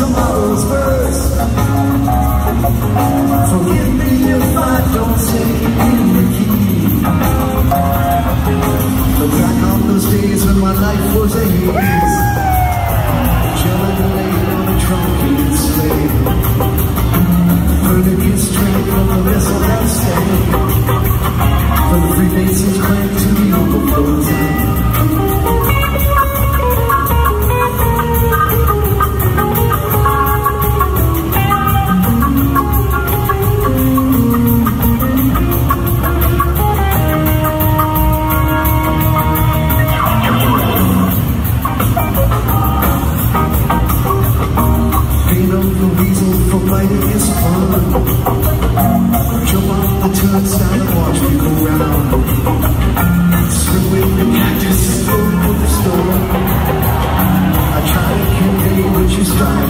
tomorrow's verse Forgive me if I don't say in the key Look back on those days when my life was a don't stop watch me go round Screwing the cactus, the storm I try to convey what you strive